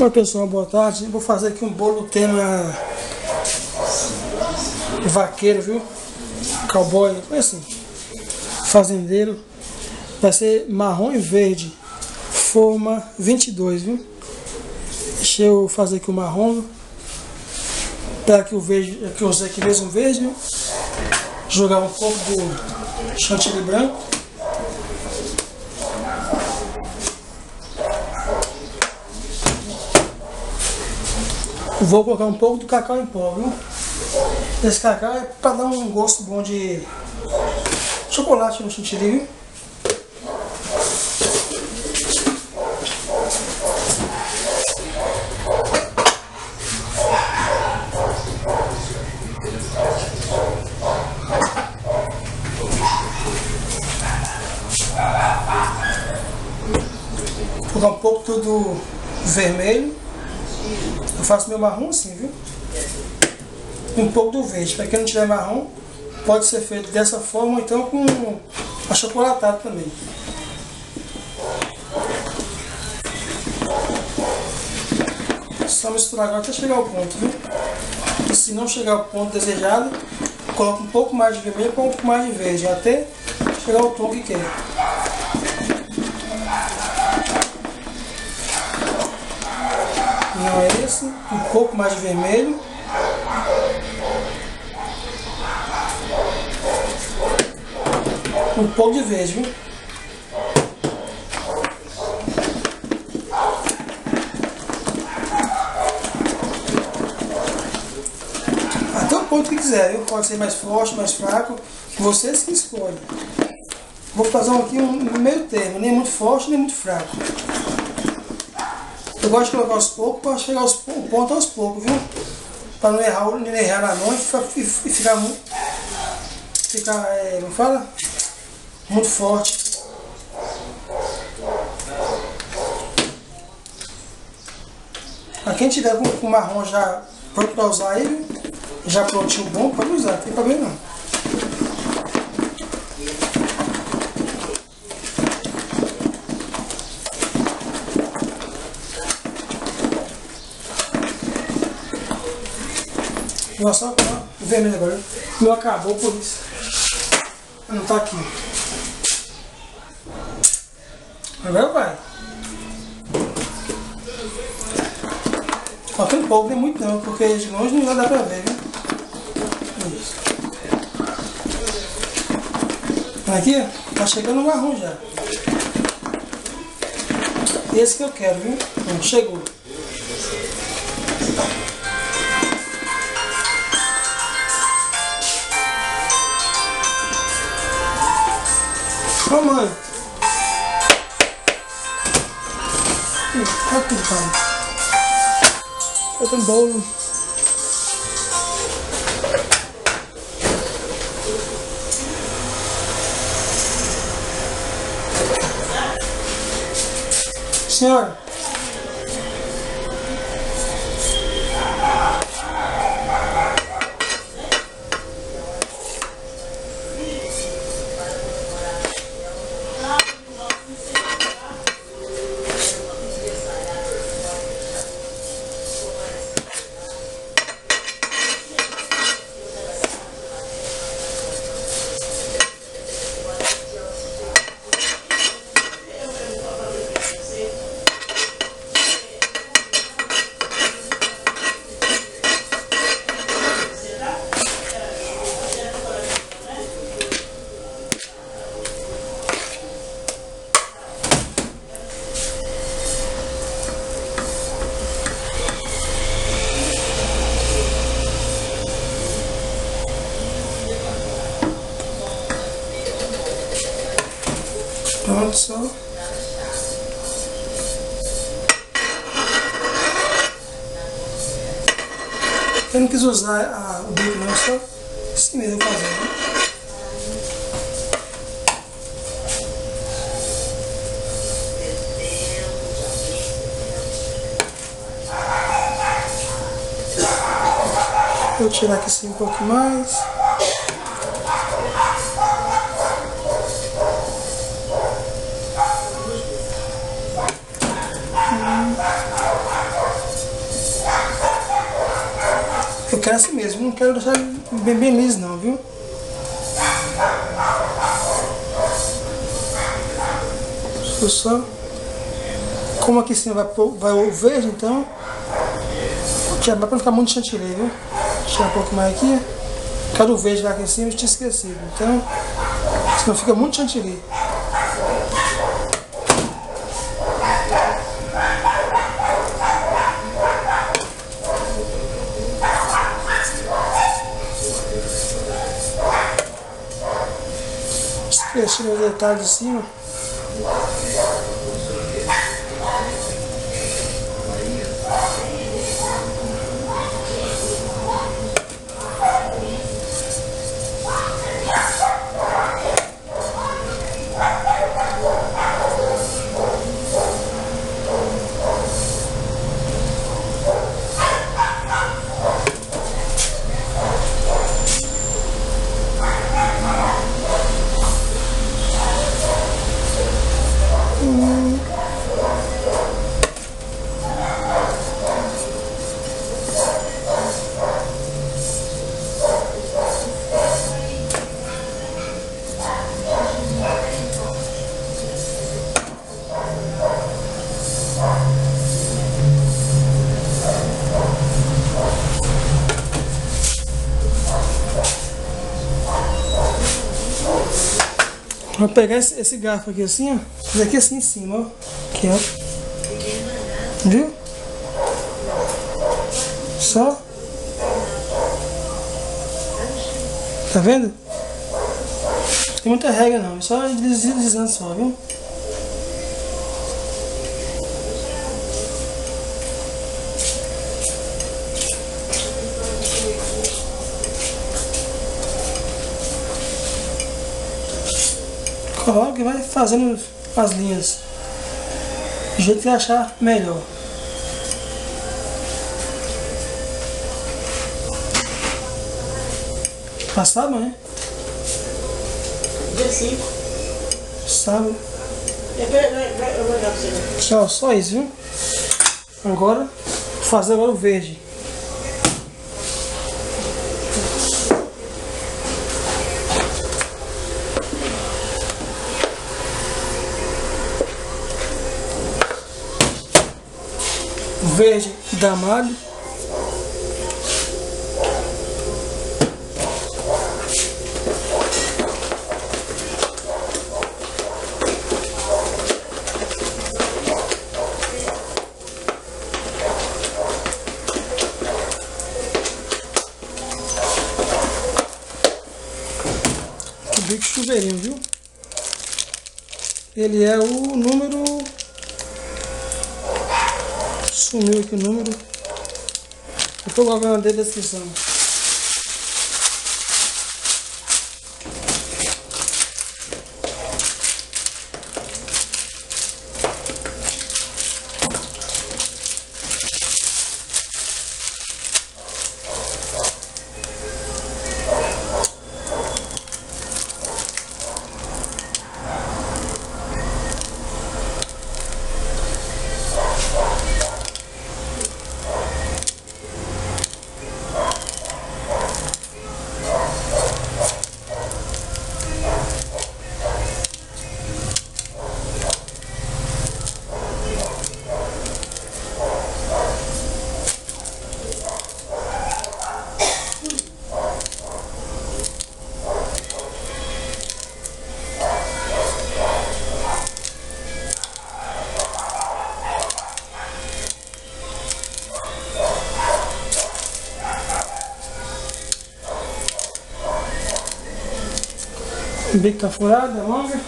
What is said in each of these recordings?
Oi pessoal, boa tarde. Vou fazer aqui um bolo tema vaqueiro, viu? Cowboy, assim, fazendeiro. Vai ser marrom e verde, forma 22, viu? Deixa eu fazer aqui o marrom. Pegar aqui o verde, aqui eu usei aqui mesmo verde, viu? Jogar um pouco do chantilly branco. Vou colocar um pouco do cacau em pó, viu? Esse cacau é para dar um gosto bom de chocolate no chantilly, viu? Vou colocar um pouco do vermelho. Faço meu marrom assim, viu? Um pouco do verde. Para quem não tiver marrom, pode ser feito dessa forma ou então com achocolatado também. Só misturar agora até chegar ao ponto, viu? E se não chegar ao ponto desejado, coloca um pouco mais de vermelho com um pouco mais de verde, até chegar ao tom que quer. É esse, um pouco mais de vermelho. Um pouco de verde, viu? Até o ponto que quiser, viu? Pode ser mais forte, mais fraco, vocês que escolhem. Vou fazer aqui um meio termo, nem muito forte, nem muito fraco. Eu gosto de colocar aos poucos para chegar aos pontos aos poucos, viu? Para não errar, não errar na mão e ficar muito. Ficar, é, como fala? Muito forte. Quem tiver com, com marrom já pronto para usar ele, já prontinho bom, pode usar, não tem problema não. Nossa, ó, o vermelho agora. Não acabou por isso. Não tá aqui. Agora vai. Falta um pouco, nem muito não, porque de longe não vai dar pra ver, viu? Isso. Aqui, ó, tá chegando o marrom já. Esse que eu quero, viu? Pronto, chegou. Ô mãe. Olha tudo, cara. Eu tenho bolo. Senhora. Pronto, só. Eu não quis usar a, o bico não, só assim mesmo fazendo. Vou tirar aqui assim um pouco mais. Quero assim mesmo, não quero deixar bem, bem liso não, viu? Deixa só. Como aqui cima vai, vai o verde, então. Vou tirar não ficar muito chantilly, viu? Tirar um pouco mais aqui. Cadê o verde lá aqui em cima? Eu tinha esquecido. Então, senão fica muito chantilly. Esqueci o detalhe de cima. Vou pegar esse, esse garfo aqui assim, ó. Fazer aqui assim em cima, ó. Aqui, ó. Viu? Só. Tá vendo? Tem muita regra não, é só deslizando só, viu? Coloca e vai fazendo as linhas do jeito que achar melhor. Pra sábado, né? Dia 5. Sábado. Eu vou olhar pra você. Tchau, só isso, viu? Agora, vou fazer agora o verde. Verde damado. Que bico chuveirinho, viu? Ele é o número Sumiu aqui o número. Eu vou colocar na descrição. Bico tá furado, é longa.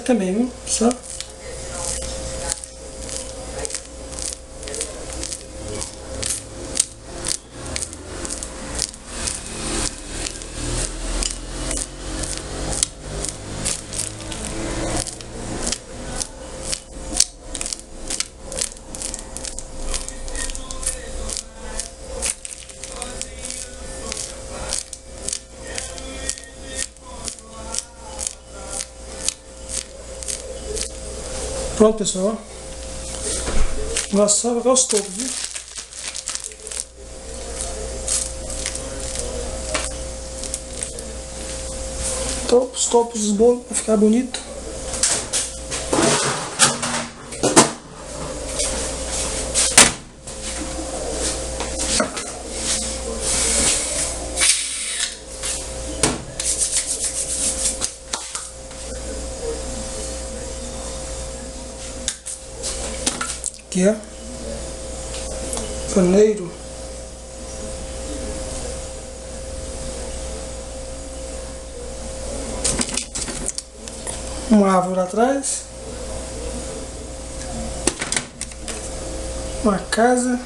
Também, viu? Só. Pronto, pessoal. Agora só colocar os topos, viu? Topos, topos dos bolos para ficar bonito. Aqui, ó. Paneiro. Uma árvore atrás. Uma casa.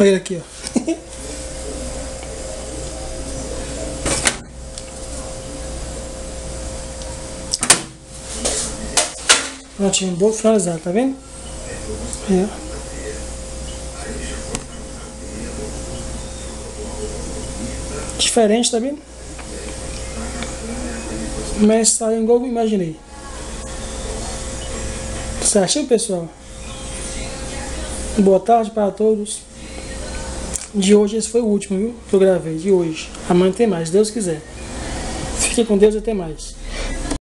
Olha aqui, ó. Prontinho, bolo finalizado, tá vendo? É. Diferente, tá vendo? Mas saiu igual eu imaginei. Certinho, pessoal? Boa tarde para todos. De hoje, esse foi o último, viu? Que eu gravei, de hoje. Amanhã tem mais, Deus quiser. Fique com Deus e até mais.